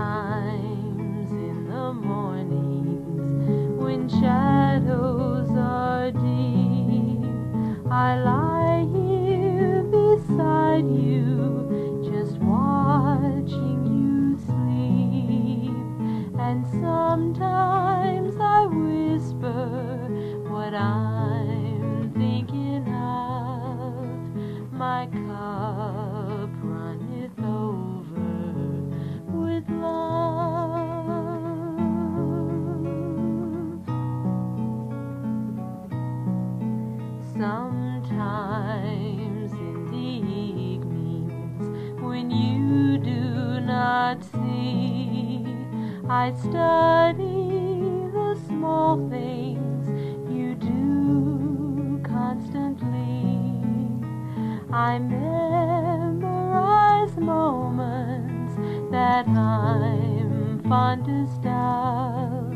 Sometimes in the mornings when shadows are deep, I lie here beside you. Sometimes in evenings when you do not see, I study the small things you do constantly. I memorize moments that I'm fondest of.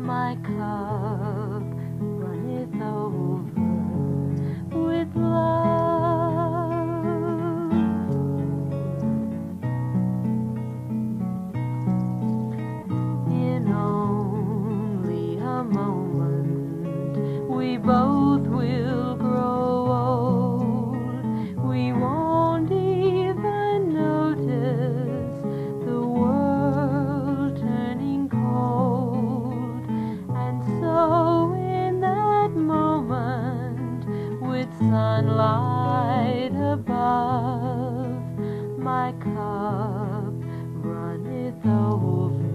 My cup both will grow old. We won't even notice the world turning cold. And so in that moment, with sunlight above, my cup runneth over.